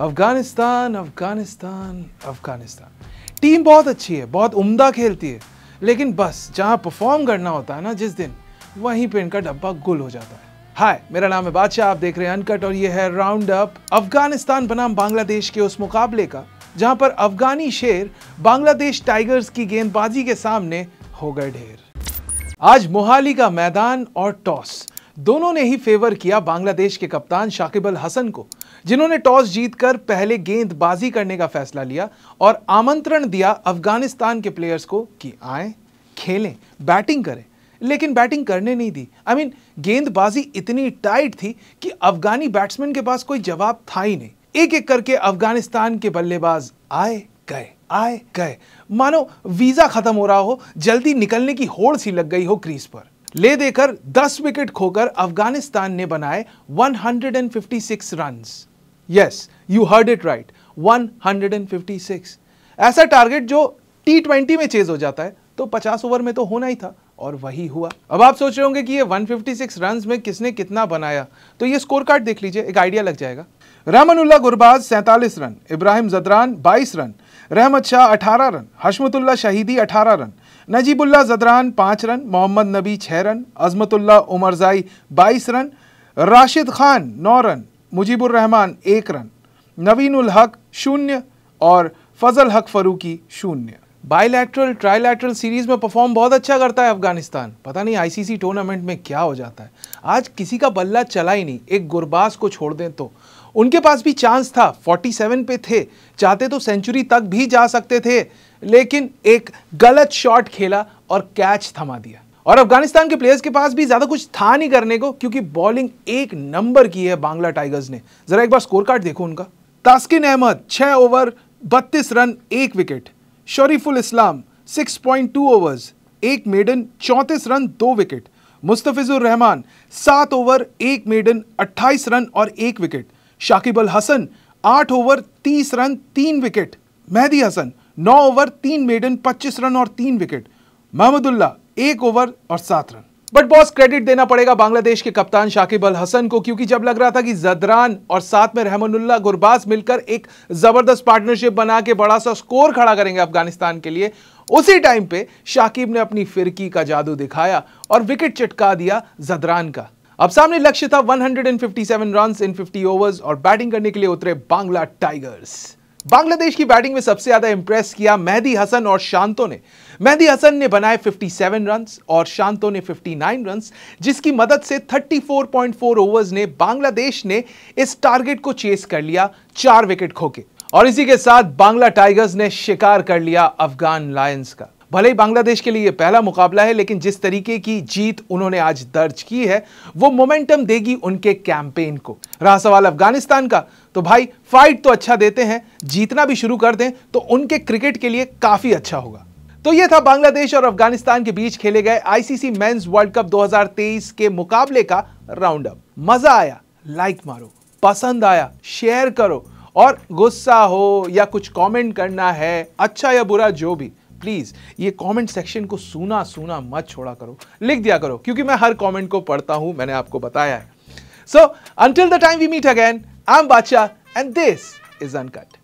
Afghanistan Afghanistan Afghanistan. Team बहुत अच्छी है, बहुत उम्दा खेलती है। लेकिन बस, जहाँ परफॉर्म करना होता है ना, जिस दिन, वहीं पे इनका डब्बा गुल हो जाता है। हाय मेरा नाम है बादशाह, आप देख रहे हैं अनकट और ये है राउंड अप अफ़गानिस्तान बनाम बांग्लादेश के उस मुकाबले का, जहाँ पर अफगानी शेर बांग्लादेश टाइगर्स की गेंदबाजी के सामने हो गए ढेर। आज मोहाली का मैदान और टॉस दोनों ने ही फेवर किया बांग्लादेश के कप्तान शाकिब अल हसन को जिन्होंने टॉस जीतकर पहले गेंदबाजी करने का फैसला लिया और आमंत्रण दिया अफ़गानिस्तान के प्लेयर्स को कि आए खेलें बैटिंग करें। लेकिन बैटिंग करने नहीं दी। आई I मीन mean, गेंदबाजी इतनी टाइट थी कि अफगानी बैट्समैन के पास कोई जवाब था ही नहीं। एक एक करके अफ़गानिस्तान के बल्लेबाज आए गए आए गए। मानो वीज़ा खत्म हो रहा हो जल्दी निकलने की होड़ सी लग गई हो क्रीज पर। ले देकर 10 विकेट खोकर अफ़गानिस्तान ने बनाए 156 runs yes you heard it right 156 ऐसा टारगेट जो टी ट्वेंटी में चेज हो जाता है तो 50 ओवर में तो होना ही था, और वही हुआ। अब आप सोच रहे होंगे कि ये 156 रन्स में किसने कितना बनाया? तो ये स्कोर कार्ड देख लीजिए, एक आइडिया लग जाएगा। रहमनुल्ला गुरबाज, सैंतालीस run Ibrahim Zadran 22 run Rahmat Shah 18 run Hashmatullah शहीदी 18 रन नजीबुल्ला जदरान पाँच रन, मोहम्मद नबी छः रन, अजमतुल्ला उमरजाई बाईस रन, राशिद खान नौ रन, मुजीबुर रहमान एक रन नवीन हक शून्य और फजल हक फरूकी शून्य। बायलैटरल ट्राईलैटरल सीरीज़ में परफॉर्म बहुत अच्छा करता है अफ़गानिस्तान। पता नहीं आईसीसी टूर्नामेंट में क्या हो जाता है। आज किसी का बल्ला चला ही नहीं। एक गुरबाज को छोड़ दें तो। उनके पास भी चांस था 47 पे थे। चाहते तो सेंचुरी तक भी जा सकते थे, लेकिन एक गलत शॉट खेला और कैच थमा दिया। और अफ़गानिस्तान के प्लेयर्स के पास भी ज़्यादा कुछ था नहीं करने को, क्योंकि बॉलिंग एक नंबर की है बांग्ला टाइगर्स ने। जरा एक बार स्कोर कार्ड देखो उनका। तास्किन अहमद, छह ओवर बत्तीस रन, एक विकेट शरीफुल इस्लाम 6.2 ओवर्स एक मेडन चौंतीस रन, दो विकेट मुस्तफिजुर रहमान, सात ओवर एक मेडन 28 रन और एक विकेट शाकिब अल हसन, आठ ओवर, तीस रन, तीन विकेट। मेहदी हसन, नौ ओवर, तीन मेडन, पच्चीस रन और तीन विकेट। महमदुल्ला, एक ओवर और सात रन। बट बॉस क्रेडिट देना पड़ेगा बांग्लादेश के कप्तान शाकिब अल हसन को, क्योंकि जब लग रहा था कि जदरान और साथ में रहमनुल्ला गुरबाज मिलकर एक ज़बरदस्त पार्टनरशिप बना के बड़ा सा स्कोर खड़ा करेंगे अफ़गानिस्तान के लिए, उसी टाइम पे शाकिब ने अपनी फिरकी का जादू दिखाया और विकेट चिटका दिया जदरान का। अब सामने लक्ष्य था 157 रन्स इन 50 ओवर्स और बैटिंग करने के लिए उतरे बांग्ला टाइगर्स बांग्लादेश की बैटिंग में सबसे ज़्यादा इंप्रेस किया मेहदी हसन और शांतो ने। मेहदी हसन ने बनाए 57 रन और शांतो ने 59 रन जिसकी मदद से 34.4 ओवर्स ने बांग्लादेश ने इस टारगेट को चेस कर लिया चार विकेट खोके। और इसी के साथ बांग्ला टाइगर्स ने शिकार कर लिया अफगान लायंस का। भले ही बांग्लादेश के लिए पहला मुकाबला है, लेकिन जिस तरीके की जीत उन्होंने आज दर्ज की है, वो मोमेंटम देगी उनके कैंपेन को। रहा सवाल अफ़गानिस्तान का तो भाई फाइट तो अच्छा देते हैं, जीतना भी शुरू कर दें तो उनके क्रिकेट के लिए काफ़ी अच्छा होगा। तो यह था बांग्लादेश और अफ़गानिस्तान के बीच खेले गए आईसीसी मेंस वर्ल्ड कप 2023 के मुकाबले का राउंड अप मज़ा आया लाइक मारो, पसंद आया शेयर करो, और गुस्सा हो या कुछ कमेंट करना है अच्छा या बुरा, जो भी प्लीज़ ये कमेंट सेक्शन को सुना सुना मत छोड़ा करो। लिख दिया करो, क्योंकि मैं हर कमेंट को पढ़ता हूँ, मैंने आपको बताया है। So until the time we meet again I am Badshah and this is Uncut